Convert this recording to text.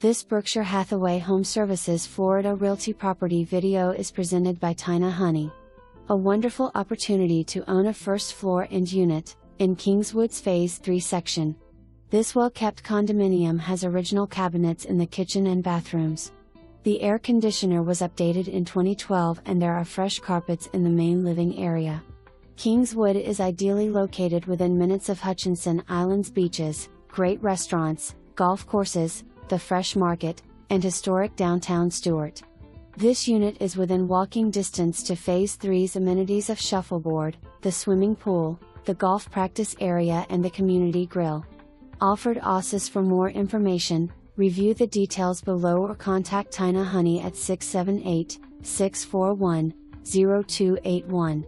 This Berkshire Hathaway Home Services Florida Realty property video is presented by Taina Honey. A wonderful opportunity to own a first floor and unit, in Kingswood's Phase 3 section. This well kept condominium has original cabinets in the kitchen and bathrooms. The air conditioner was updated in 2012 and there are fresh carpets in the main living area. Kingswood is ideally located within minutes of Hutchinson Island's beaches, great restaurants, golf courses, the Fresh Market, and historic downtown Stuart. This unit is within walking distance to Phase 3's amenities of shuffleboard, the swimming pool, the golf practice area, and the community grill. Offered OSIS for more information, review the details below or contact Taina Honey at 678 641 0281.